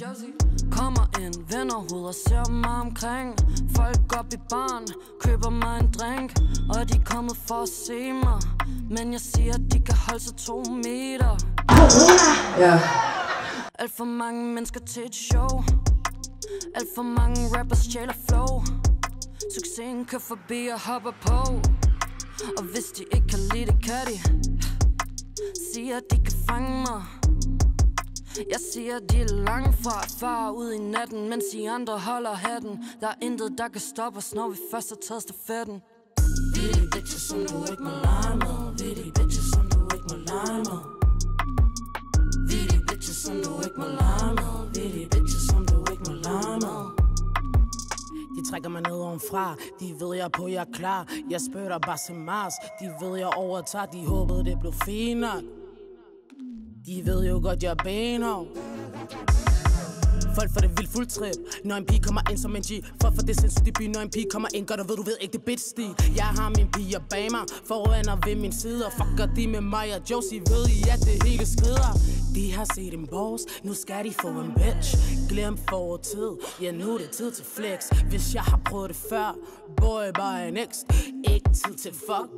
Josie Kommer ind, vender hovedet, ser mig omkring. Folk op i barn, køber mig en drink Og de er kommet for at se mig. Men jeg siger, at de kan holde sig to meter. Ja. Alt for mange mennesker til et show. Alt for mange rappers stjæler flow. Succesen kører forbi og hopper på. Og hvis de ikke kan lide det, kan de. Siger, at de kan fange mig Jeg siger, de er langt fra far ud i natten Mens de andre holder hatten. Der er intet, der kan stoppe os, når vi først har taget stafetten. Vittige bitches, som du ikke må lege med. Vittige bitches, som du ikke må lege med. Vittige bitches, som du ikke må lege med. Vittige bitches, som du ikke må lege med. De trækker mig ned ovenfra, de ved jeg på, jeg er klar. Jeg spørger bare til Mars, de ved jeg overtager. De håbede det blev fint nok de ved jo godt, jeg er benhård. Folk får det vildt fuld trip Når en pige kommer ind som en G. Folk får det sindssygt i byen Når en pige kommer ind Gør du ved du ved ikke det bitch sti Jeg har min piger bag mig Foran og ved min side Og fucker de med mig og Josie Ved I at det hele skrider? De har set en boss Nu skal de få en bitch. Glem fortid Ja nu er det tid til flex. Hvis jeg har prøvet det før Boy, bare next. Ikke tid til fuck